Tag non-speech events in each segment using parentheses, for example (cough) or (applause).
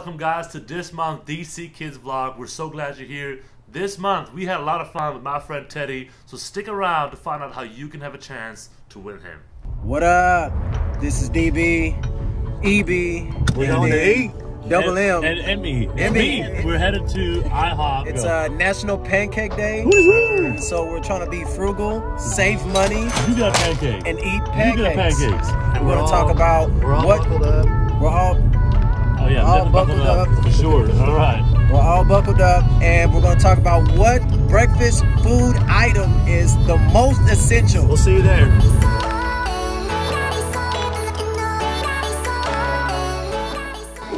Welcome guys to this month DC Kids vlog. We're so glad you're here. This month we had a lot of fun with my friend Teddy, so stick around to find out how you can have a chance to win him. What up? This is DB, EB. We're going to eat. Double M. And, and me. And And me. me. We're headed to IHOP. It's uh, National Pancake Day. So we're trying to be frugal, save money, you got pancakes. and eat you got pancakes. pancakes. And we're gonna talk about We're all what up. we're all yeah, All definitely buckled buckled up. For sure. All right. we're all buckled up, and we're gonna talk about what breakfast food item is the most essential. We'll see you there.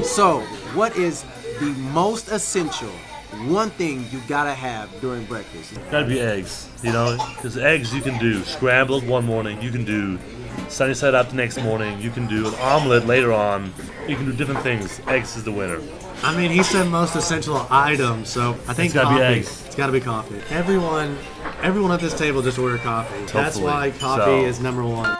So, what is the most essential one thing you gotta have during breakfast? Gotta be eggs, you know, because eggs you can do scrambled one morning, you can do sunny side up the next morning, you can do an omelet later on, you can do different things. Eggs is the winner. I mean, he said most essential item, so I think It's gotta be coffee. eggs. It's got to be coffee. Everyone, everyone at this table just ordered coffee. That's why coffee So- is number one.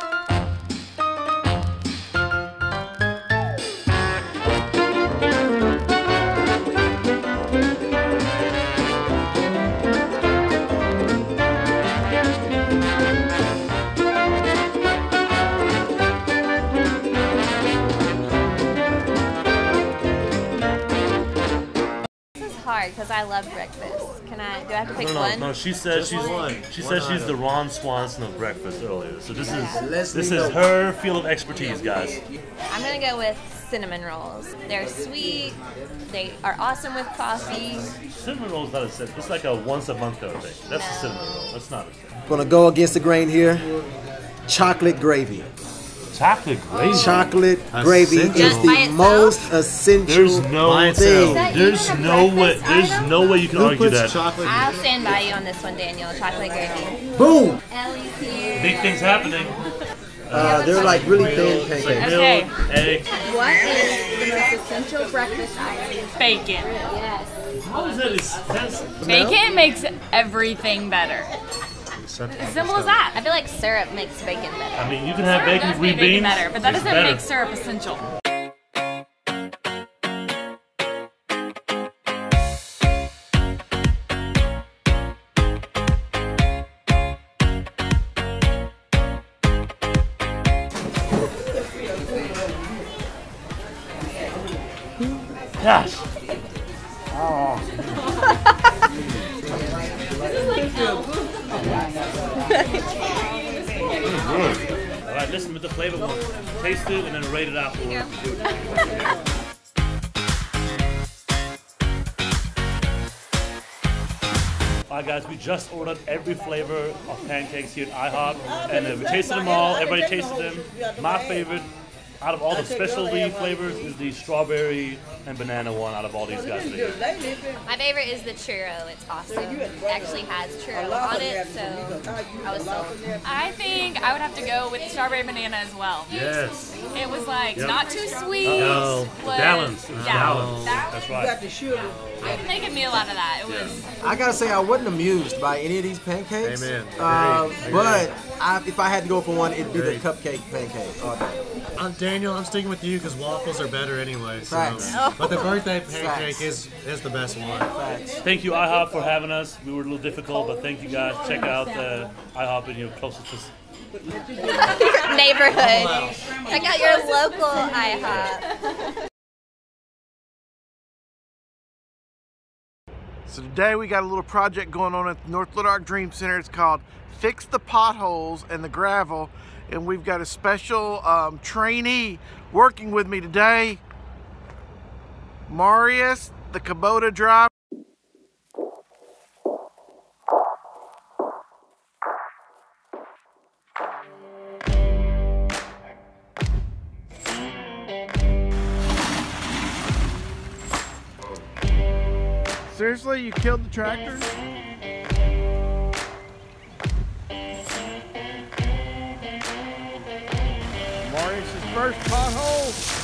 Because I love breakfast. Can I? Do I have to pick No, no, one? no. She said Just she's one. she One said she's the Ron Swanson of breakfast earlier. So this is this is her field of expertise, guys. I'm gonna go with cinnamon rolls. They're sweet. They are awesome with coffee. Cinnamon rolls is not a cinnamon. It's like a once a month kind of thing. That's a cinnamon roll. That's not a cinnamon. Gonna go against the grain here. Chocolate gravy. Chocolate gravy. Chocolate gravy is Essential. Just the most essential There's no By thing. There's no way. breakfast There's item? no way you can Who argue puts that. chocolate? I'll stand by you on this one, Daniel. Chocolate gravy. Boom! Ellie's here. Big things happening. Uh, they're like really thin pancakes. Okay. Egg. What is the most essential breakfast item? Bacon. Yes. How is that expensive? Bacon makes everything better. As simple as that. I feel like syrup makes bacon better. I mean, you can have Syrup bacon does green make bacon beans. better, but that doesn't better. make syrup essential. Gosh. (laughs) (laughs) All right, listen with the flavor. We'll taste it and then rate it afterwards. All right, guys, we just ordered every flavor of pancakes here at IHOP, and uh, we tasted them all. Everybody tasted them. My favorite, out of all the specialty flavors, is the strawberry and banana one. Out of all these guys that are here. My favorite is the churro. It's awesome. It actually has churro on it, so I was sold. I think I would have to go with strawberry banana as well. Yes. It was like Yep. not too sweet. No. was- Balance. Yeah. Balance. That That's was, right. I could make a meal out of that. It was. I gotta say, I wasn't amused by any of these pancakes. Amen. Uh, Agreed. but I, if I had to go for one, it'd be the cupcake pancake all day. Uh, Daniel, I'm sticking with you because waffles are better anyway. So. Facts. But the birthday pancake Facts. is is the best one. Facts. Thank you, IHOP, for having us. We were a little difficult, but thank you guys. Check out uh, IHOP in your closest. (laughs) Neighborhood. Check out your local IHOP. So today we got a little project going on at North Little Rock Dream Center. It's called Fix the Potholes and the Gravel. And we've got a special um, trainee working with me today. Marius, the Kubota driver. Seriously, you killed the tractor? First pothole.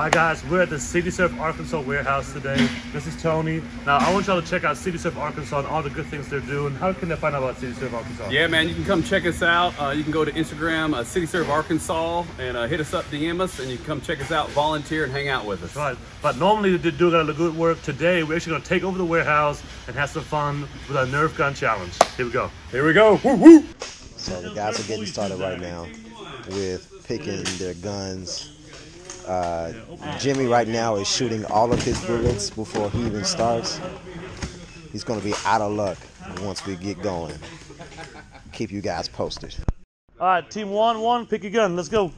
All right, guys, we're at the City Surf Arkansas warehouse today. This is Tony. Now, I want y'all to check out City Surf Arkansas and all the good things they're doing. How can they find out about City Surf Arkansas? Yeah, man, you can come check us out. Uh, you can go to Instagram, uh, City Surf Arkansas, and uh, hit us up, DM us, and you can come check us out, volunteer, and hang out with us. Right. But normally they do got a good work. Today, we're actually going to take over the warehouse and have some fun with our Nerf gun challenge. Here we go. Here we go. Woo woo. So the guys are getting started right now with picking their guns. Uh, Jimmy right now is shooting all of his bullets before he even starts. He's going to be out of luck once we get going. Keep you guys posted. All right, team one, one, pick your gun. Let's go.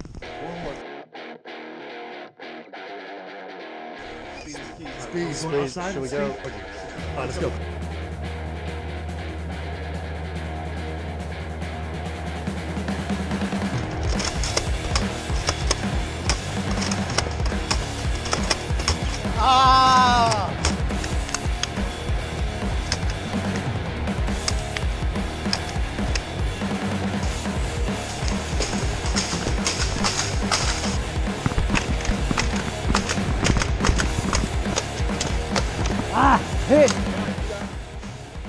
Speed, speed. Should we go? All right, let's go. Hit!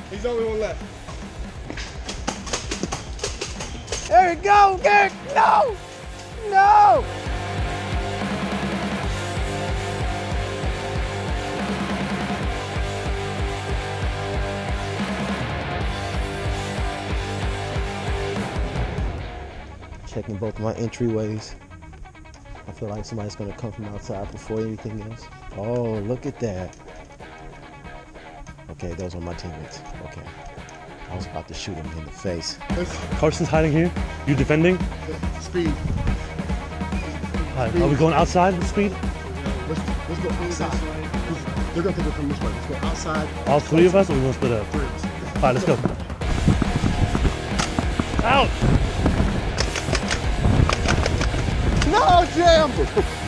He's the only one left. There you go, Garrett! No! No! Checking both my entryways. I feel like somebody's gonna come from outside before anything else. Oh, look at that. Okay, those are my teammates. Okay. I was about to shoot him in the face. Carson's hiding here. You defending? Speed. All right, are we going outside with speed? Let's, let's go outside. They're gonna think we're coming this way. Let's go outside. All three of us, or we want to split up? All right, let's go. Out! No, Jam! (laughs)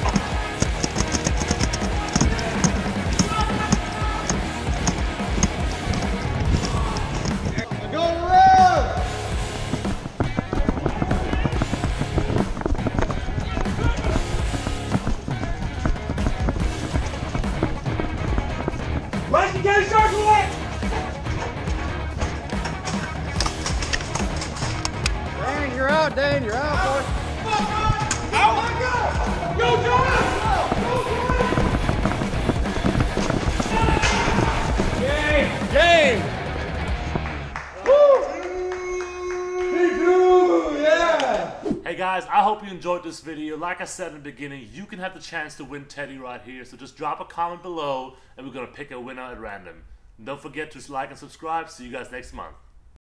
Dane, you're out, boy. Hey guys, I hope you enjoyed this video. Like I said in the beginning, you can have the chance to win Teddy right here. So just drop a comment below and we're going to pick a winner at random. Don't forget to like and subscribe. See you guys next month.